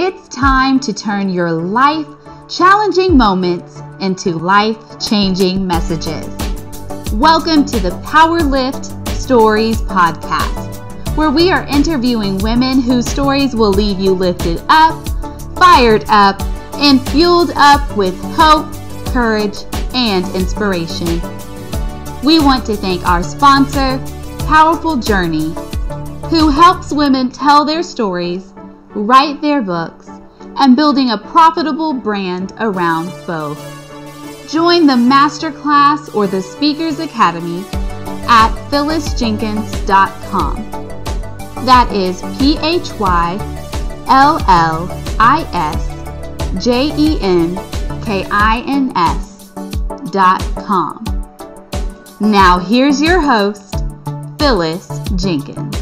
It's time to turn your life challenging moments into life changing messages. Welcome to the Power Lift Stories Podcast, where we are interviewing women whose stories will leave you lifted up, fired up, and fueled up with hope, courage, and inspiration. We want to thank our sponsor, Powerful Journey, who helps women tell their stories, write their books, and building a profitable brand around both. Join the masterclass or the Speakers Academy at phyllisjenkins.com. That is P H Y L L I S J E N K I N S dot com. Now, here's your host, Phyllis Jenkins.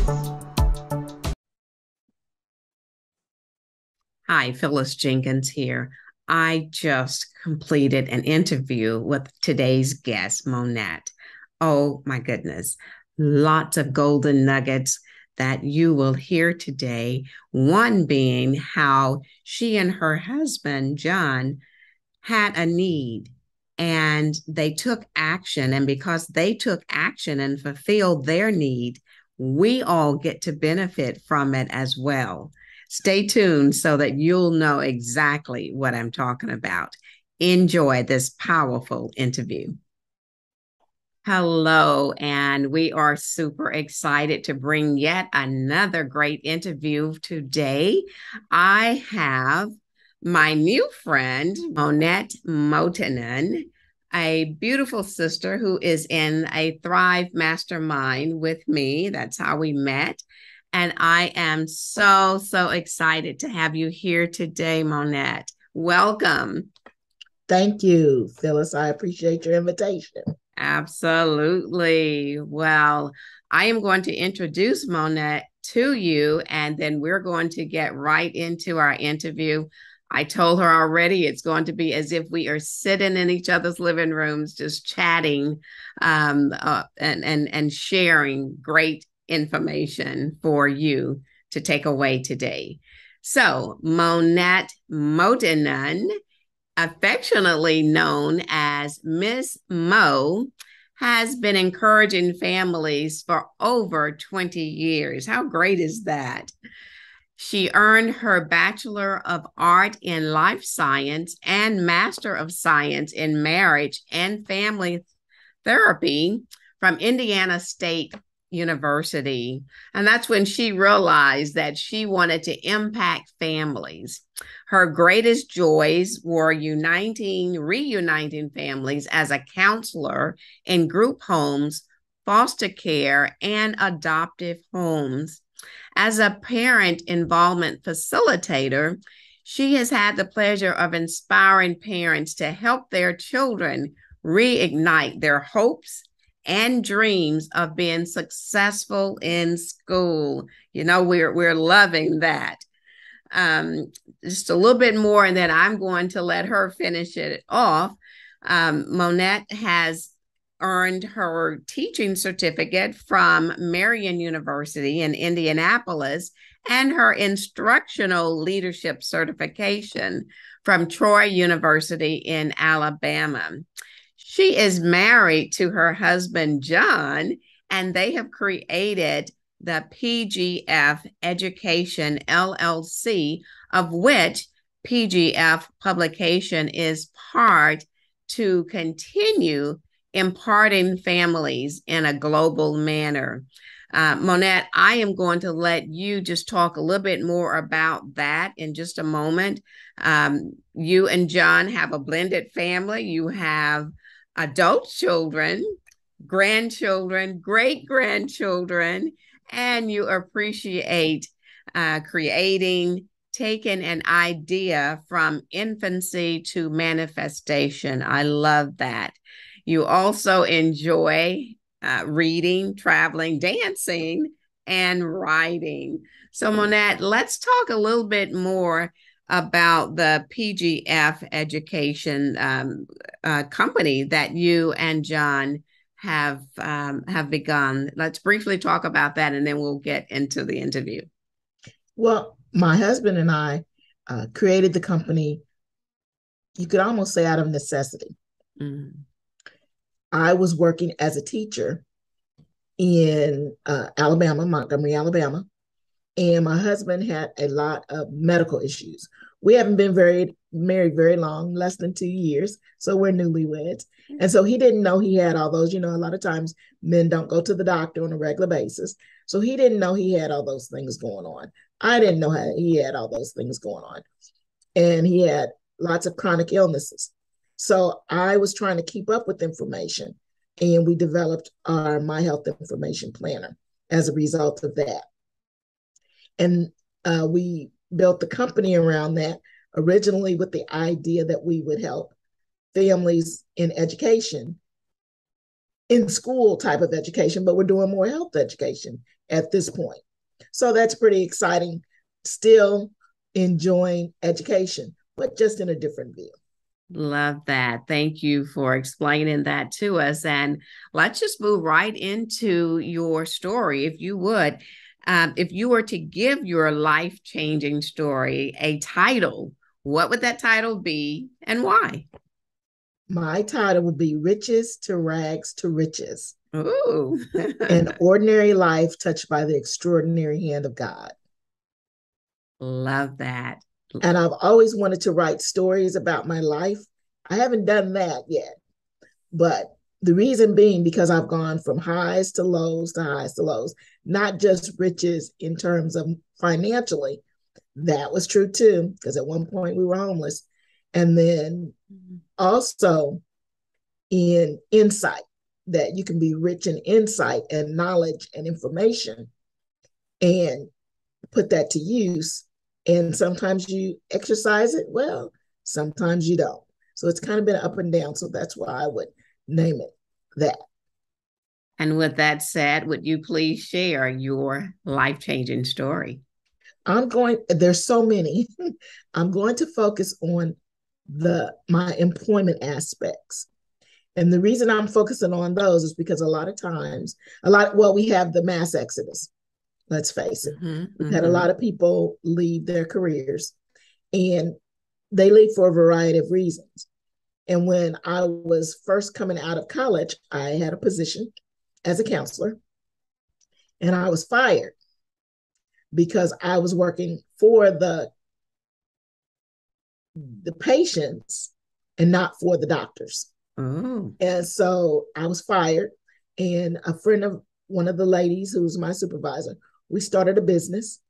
Hi, Phyllis Jenkins here. I just completed an interview with today's guest, Monette. Oh my goodness, lots of golden nuggets that you will hear today. One being how she and her husband, John, had a need and they took action. And because they took action and fulfilled their need, we all get to benefit from it as well. Stay tuned so that you'll know exactly what I'm talking about. Enjoy this powerful interview. Hello, and we are super excited to bring yet another great interview today. I have my new friend, Monette Mottenon, a beautiful sister who is in a Thrive Mastermind with me. That's how we met. And I am so, so excited to have you here today, Monette. Welcome. Thank you, Phyllis. I appreciate your invitation. Absolutely. Well, I am going to introduce Monette to you, and then we're going to get right into our interview. I told her already it's going to be as if we are sitting in each other's living rooms, just chatting um, uh, and, and, and sharing great information for you to take away today. So, Monette Mottenon, affectionately known as Miss Mo, has been encouraging families for over 20 years. How great is that? She earned her Bachelor of Art in Life Science and Master of Science in Marriage and Family Therapy from Indiana State University. And that's when she realized that she wanted to impact families. Her greatest joys were uniting, reuniting families as a counselor in group homes, foster care, and adoptive homes. As a parent involvement facilitator, she has had the pleasure of inspiring parents to help their children reignite their hopes and dreams of being successful in school. You know, we're we're loving that. Um, just a little bit more, and then I'm going to let her finish it off. Um, Monette has earned her teaching certificate from Marian University in Indianapolis and her instructional leadership certification from Troy University in Alabama. She is married to her husband, John, and they have created the PGF Education LLC, of which PGF publication is part to continue imparting families in a global manner. Uh, Monette, I am going to let you just talk a little bit more about that in just a moment. Um, you and John have a blended family. You have adult children, grandchildren, great grandchildren, and you appreciate uh, creating, taking an idea from infancy to manifestation. I love that. You also enjoy uh, reading, traveling, dancing, and writing. So, Monette, let's talk a little bit more about the PGF education um, uh, company that you and John have um, have begun. Let's briefly talk about that, and then we'll get into the interview. Well, my husband and I uh, created the company, you could almost say out of necessity. Mm. I was working as a teacher in uh, Alabama, Montgomery, Alabama, and my husband had a lot of medical issues. We haven't been very married very long, less than two years, so we're newlyweds. Mm-hmm. And so he didn't know he had all those. You know, a lot of times men don't go to the doctor on a regular basis, so he didn't know he had all those things going on. I didn't know how he had all those things going on, and he had lots of chronic illnesses. So I was trying to keep up with information, and we developed our My Health Information Planner as a result of that. And uh, we built the company around that originally with the idea that we would help families in education, in school type of education, but we're doing more health education at this point. So that's pretty exciting. Still enjoying education, but just in a different view. Love that. Thank you for explaining that to us. And let's just move right into your story, if you would. Um, if you were to give your life changing story a title, what would that title be and why? My title would be Riches to Rags to Riches. Ooh. An ordinary life touched by the extraordinary hand of God. Love that. And I've always wanted to write stories about my life. I haven't done that yet. But the reason being because I've gone from highs to lows to highs to lows, not just riches in terms of financially. That was true too, because at one point we were homeless. And then also in insight, that you can be rich in insight and knowledge and information and put that to use. And sometimes you exercise it well, sometimes you don't. So it's kind of been up and down. So that's why I would name it that. And with that said, would you please share your life changing story? I'm going, there's so many. I'm going to focus on the my employment aspects. And the reason I'm focusing on those is because a lot of times, a lot, well, we have the mass exodus, let's face it. Mm-hmm, We've mm-hmm. had a mm-hmm. lot of people leave their careers and they leave for a variety of reasons. And when I was first coming out of college, I had a position as a counselor and I was fired because I was working for the the patients and not for the doctors. Oh. And so I was fired and a friend of one of the ladies who was my supervisor, we started a business.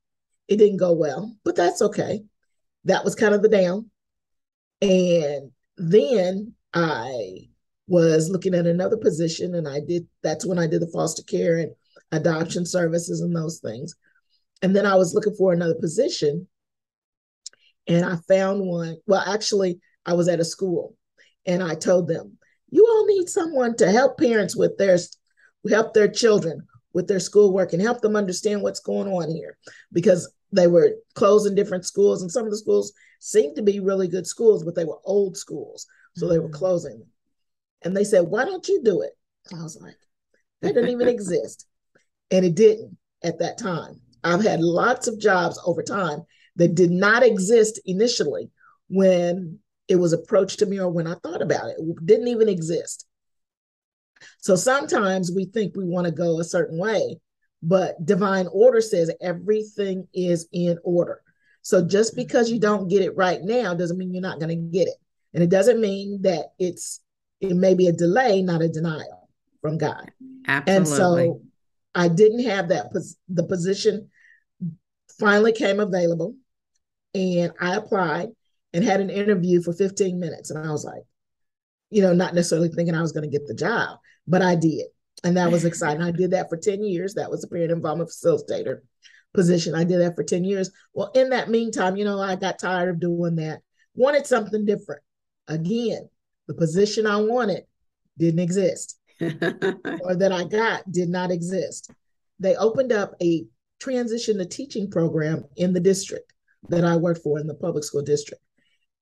It didn't go well, but that's okay. That was kind of the down. And then I was looking at another position and I did that's when I did the foster care and adoption services and those things. And then I was looking for another position and I found one. Well, actually, I was at a school and I told them, you all need someone to help parents with their help their children with their schoolwork and help them understand what's going on here because they were closing different schools and some of the schools seemed to be really good schools but they were old schools so mm-hmm. they were mm. closing them and they said why don't you do it i was like that didn't even exist and it didn't at that time i've had lots of jobs over time that did not exist initially when it was approached to me or when i thought about it, it didn't even exist so sometimes we think we want to go a certain way, but divine order says everything is in order. So just mm-hmm. because you don't get it right now doesn't mean you're not going to get it. And it doesn't mean that it's it may be a delay, not a denial from God. Absolutely. And so I didn't have that pos- the position finally came available and I applied and had an interview for 15 minutes and I was like, you know, not necessarily thinking I was going to get the job, but I did. And that was exciting. I did that for 10 years. That was a parent involvement facilitator position. I did that for 10 years. Well, in that meantime, you know, I got tired of doing that, wanted something different. Again, the position I wanted didn't exist, or that I got did not exist. They opened up a transition to teaching program in the district that I worked for in the public school district.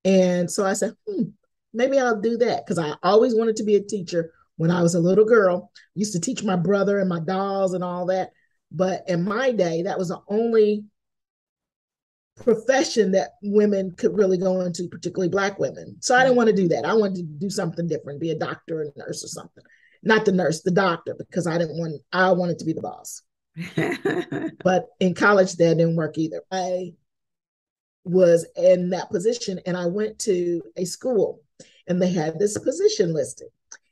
And so I said, hmm, maybe I'll do that because I always wanted to be a teacher when I was a little girl. I used to teach my brother and my dolls and all that. But in my day, that was the only profession that women could really go into, particularly Black women. So I didn't mm-hmm. want to do that. I wanted to do something different, be a doctor or a nurse or something. Not the nurse, the doctor, because I didn't want, I wanted to be the boss. but in college, that didn't work either. I was in that position and I went to a school and they had this position listed.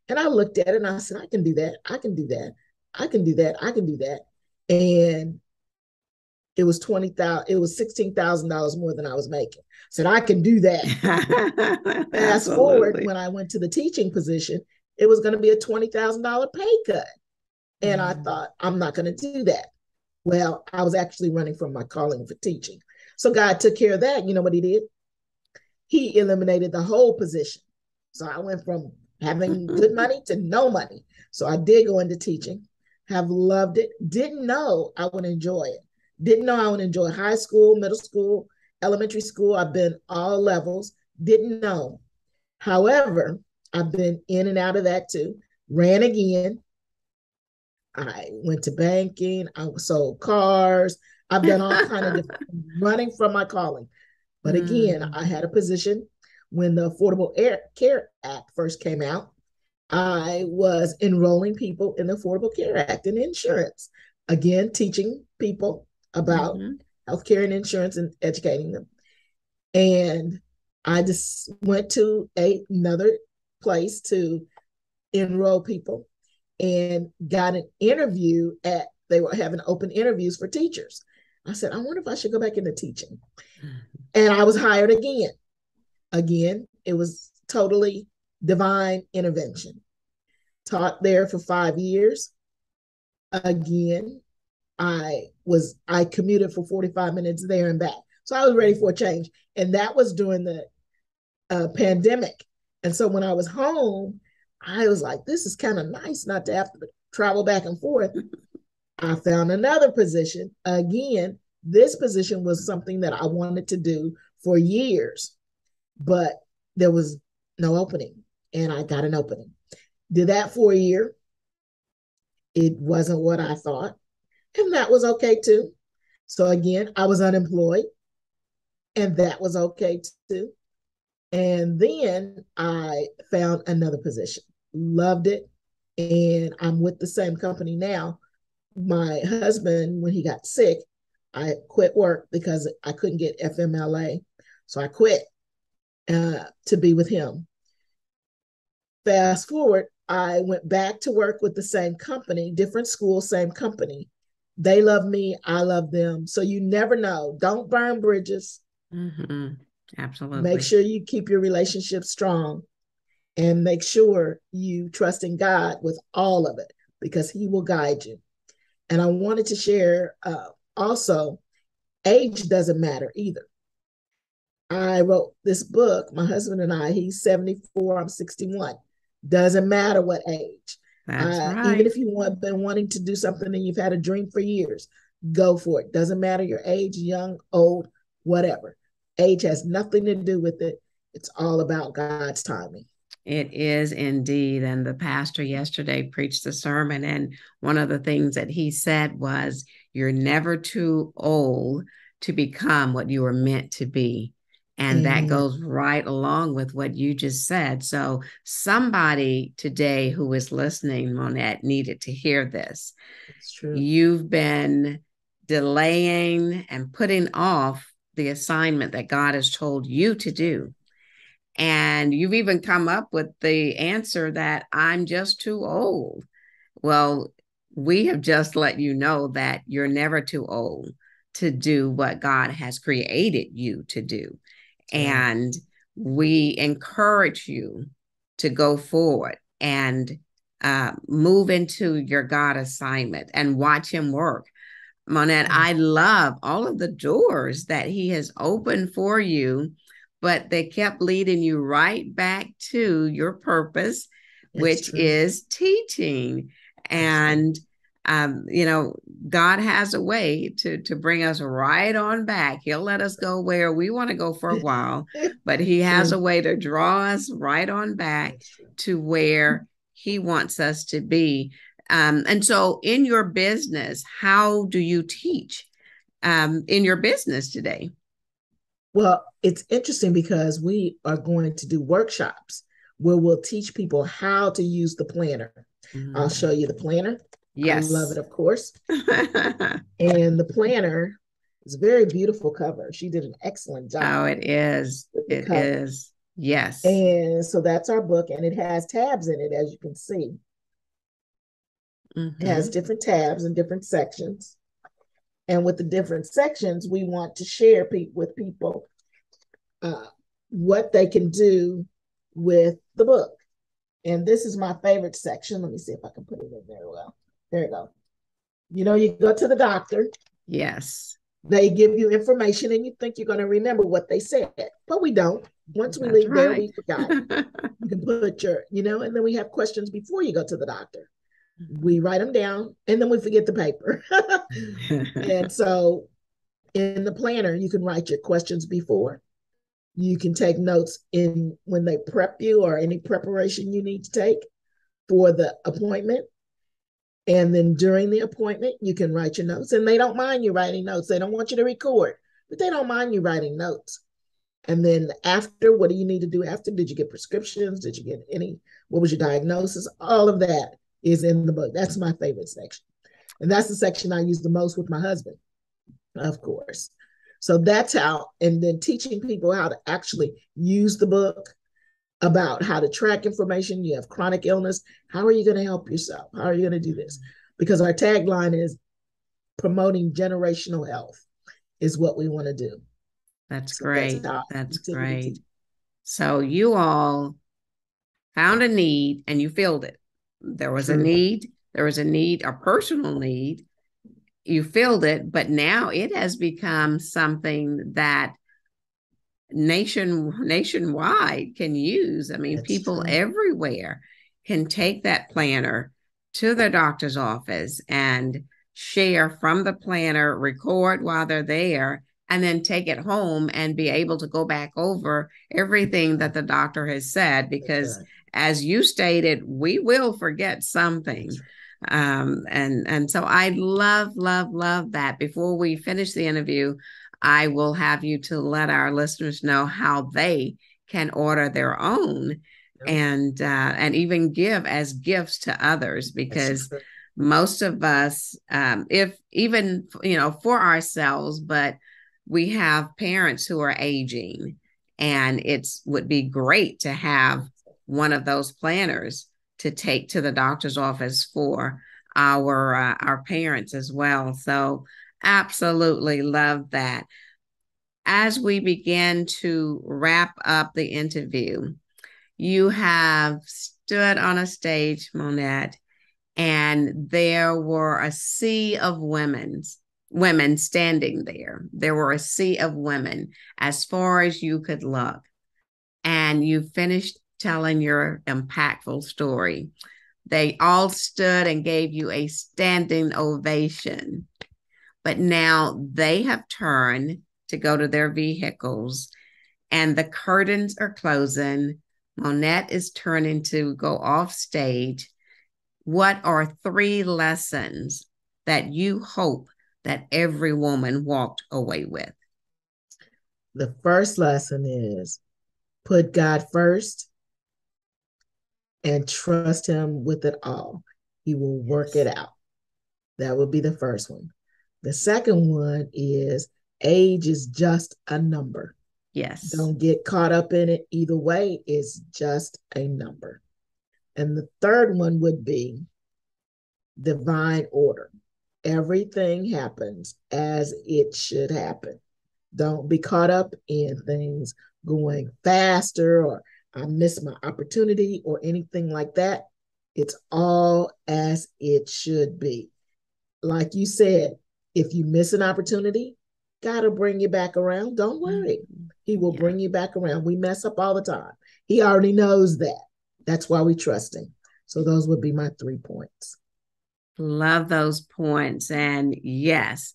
And I looked at it and I said, I can do that. I can do that. I can do that. I can do that. And it was twenty thousand. It was sixteen thousand dollars more than I was making. I said I can do that. Fast forward when I went to the teaching position, it was going to be a twenty thousand dollar pay cut, and mm. I thought I'm not going to do that. Well, I was actually running from my calling for teaching, so God took care of that. You know what He did? He eliminated the whole position. So I went from having good money to no money. So I did go into teaching, have loved it, didn't know I would enjoy it. Didn't know I would enjoy high school, middle school, elementary school. I've been all levels. Didn't know. However, I've been in and out of that too. Ran again. I went to banking. I sold cars. I've done all kind of running from my calling. But again, mm. I had a position when the Affordable Air Care Act first came out. I was enrolling people in the Affordable Care Act and insurance. Again, teaching people about mm-hmm. healthcare and insurance and educating them. And I just went to a, another place to enroll people and got an interview at they were having open interviews for teachers. I said, I wonder if I should go back into teaching. Mm-hmm. And I was hired again. Again, it was totally divine intervention. Taught there for five years. Again, I was I commuted for 45 minutes there and back. So I was ready for a change. And that was during the uh, pandemic. And so when I was home, I was like, this is kind of nice not to have to travel back and forth. I found another position. Again, this position was something that I wanted to do for years, but there was no opening. And I got an opening. Did that for a year. It wasn't what I thought. And that was okay too. So again, I was unemployed, and that was okay too. And then I found another position, loved it, and I'm with the same company now. My husband, when he got sick, I quit work because I couldn't get FMLA. So I quit uh, to be with him. Fast forward, I went back to work with the same company, different school, same company. They love me, I love them. So you never know. Don't burn bridges. Mm-hmm. Absolutely. Make sure you keep your relationship strong and make sure you trust in God with all of it because He will guide you. And I wanted to share uh, also, age doesn't matter either. I wrote this book, my husband and I, he's 74, I'm 61. Doesn't matter what age. That's uh, right. Even if you have been wanting to do something and you've had a dream for years, go for it. Doesn't matter your age, young, old, whatever. Age has nothing to do with it. It's all about God's timing. It is indeed. And the pastor yesterday preached a sermon, and one of the things that he said was, You're never too old to become what you were meant to be. And mm. that goes right along with what you just said. So, somebody today who is listening, Monette, needed to hear this. It's true. You've been delaying and putting off the assignment that God has told you to do. And you've even come up with the answer that I'm just too old. Well, we have just let you know that you're never too old to do what God has created you to do. And we encourage you to go forward and uh, move into your God assignment and watch Him work. Monette, I love all of the doors that He has opened for you, but they kept leading you right back to your purpose, That's which true. is teaching. And um, you know, God has a way to to bring us right on back. He'll let us go where we want to go for a while, but He has a way to draw us right on back to where He wants us to be. Um, and so, in your business, how do you teach um, in your business today? Well, it's interesting because we are going to do workshops where we'll teach people how to use the planner. Mm-hmm. I'll show you the planner. Yes. I love it, of course. and the planner is a very beautiful cover. She did an excellent job. Oh, it is. It cover. is. Yes. And so that's our book, and it has tabs in it, as you can see. Mm-hmm. It has different tabs and different sections. And with the different sections, we want to share pe- with people uh, what they can do with the book. And this is my favorite section. Let me see if I can put it in there well. There you go. You know, you go to the doctor. Yes. They give you information and you think you're going to remember what they said, but we don't. Once we That's leave right. there, we forgot. you can put your, you know, and then we have questions before you go to the doctor. We write them down and then we forget the paper. and so in the planner, you can write your questions before. You can take notes in when they prep you or any preparation you need to take for the appointment. And then during the appointment, you can write your notes. And they don't mind you writing notes. They don't want you to record, but they don't mind you writing notes. And then after, what do you need to do after? Did you get prescriptions? Did you get any? What was your diagnosis? All of that is in the book. That's my favorite section. And that's the section I use the most with my husband, of course. So that's how, and then teaching people how to actually use the book about how to track information. You have chronic illness. How are you going to help yourself? How are you going to do this? Mm-hmm. Because our tagline is promoting generational health, is what we want to do. That's so great. That's, that's great. So you all found a need and you filled it. There was True. a need. There was a need, a personal need you filled it, but now it has become something that nation nationwide can use. I mean, That's people true. everywhere can take that planner to their doctor's office and share from the planner, record while they're there, and then take it home and be able to go back over everything that the doctor has said. Because as you stated, we will forget something um, and and so I love love love that. Before we finish the interview, I will have you to let our listeners know how they can order their own and uh, and even give as gifts to others because most of us um, if even you know for ourselves but we have parents who are aging and it's would be great to have one of those planners to take to the doctor's office for our uh, our parents as well. So absolutely love that. As we begin to wrap up the interview, you have stood on a stage, Monette, and there were a sea of women's women standing there. There were a sea of women as far as you could look. And you finished telling your impactful story. They all stood and gave you a standing ovation. But now they have turned to go to their vehicles and the curtains are closing. Monette is turning to go off stage. What are three lessons that you hope that every woman walked away with? The first lesson is put God first and trust him with it all. He will work it out. That would be the first one. The second one is age is just a number. Yes. Don't get caught up in it either way. It's just a number. And the third one would be divine order. Everything happens as it should happen. Don't be caught up in things going faster or I missed my opportunity or anything like that. It's all as it should be. Like you said, if you miss an opportunity, God will bring you back around. Don't worry. Mm-hmm. He will yeah. bring you back around. We mess up all the time. He already knows that. That's why we trust him. So those would be my three points. Love those points. And yes,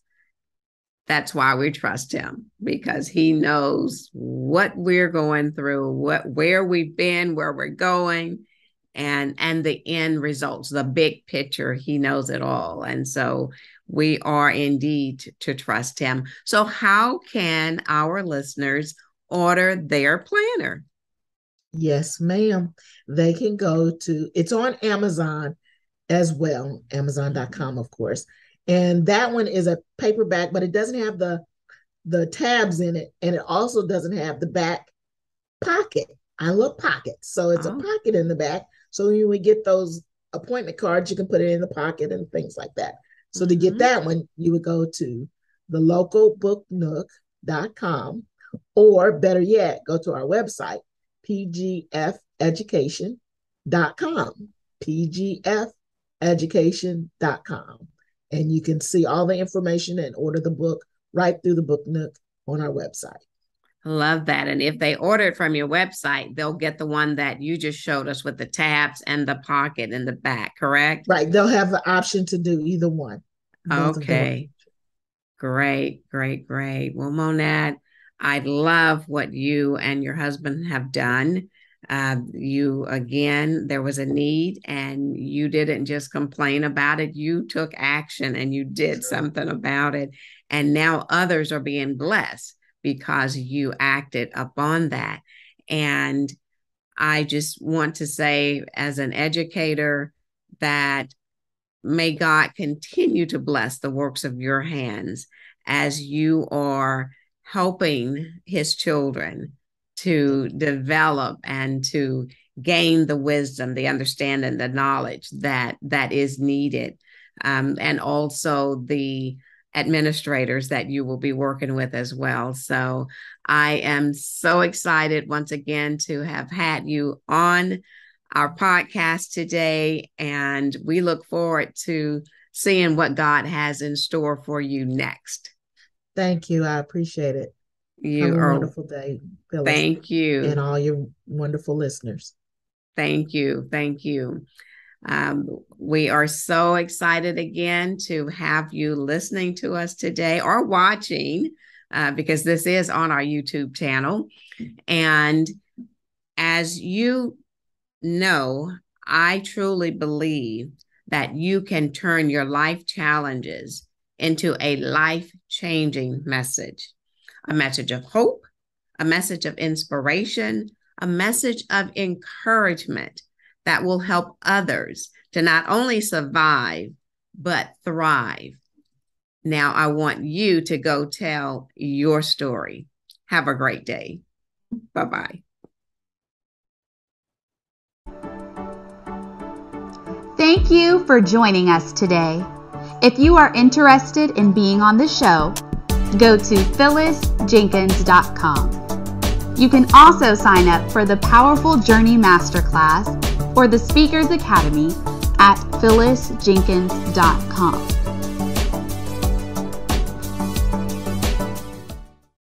that's why we trust him because he knows what we're going through what where we've been where we're going and and the end results the big picture he knows it all and so we are indeed to trust him. So, how can our listeners order their planner? Yes, ma'am. They can go to it's on Amazon as well, amazon.com, of course. And that one is a paperback, but it doesn't have the the tabs in it, and it also doesn't have the back pocket. I love pockets, so it's oh. a pocket in the back. So when you get those appointment cards, you can put it in the pocket and things like that. So mm-hmm. to get mm-hmm. that one, you would go to the localbooknook.com or better yet, go to our website, pgfeducation.com. pgfeducation.com. And you can see all the information and order the book right through the Book Nook on our website. Love that. And if they order it from your website, they'll get the one that you just showed us with the tabs and the pocket in the back, correct? Right. They'll have the option to do either one. Okay. Great, great, great. Well, Monette, I love what you and your husband have done. Uh, you again, there was a need, and you didn't just complain about it. You took action and you did something about it. And now others are being blessed because you acted upon that. And I just want to say, as an educator, that may God continue to bless the works of your hands as you are helping his children to develop and to gain the wisdom the understanding the knowledge that that is needed um, and also the administrators that you will be working with as well. So I am so excited once again to have had you on our podcast today. And we look forward to seeing what God has in store for you next. Thank you. I appreciate it. You Have a are, wonderful day. Phyllis, thank you. And all your wonderful listeners. Thank you. Thank you. Um, we are so excited again to have you listening to us today or watching uh, because this is on our YouTube channel. And as you know, I truly believe that you can turn your life challenges into a life changing message a message of hope, a message of inspiration, a message of encouragement that will help others to not only survive, but thrive. Now, I want you to go tell your story. Have a great day. Bye bye. Thank you for joining us today. If you are interested in being on the show, go to phyllisjenkins.com. You can also sign up for the Powerful Journey Masterclass or the Speakers Academy at phyllisjenkins.com.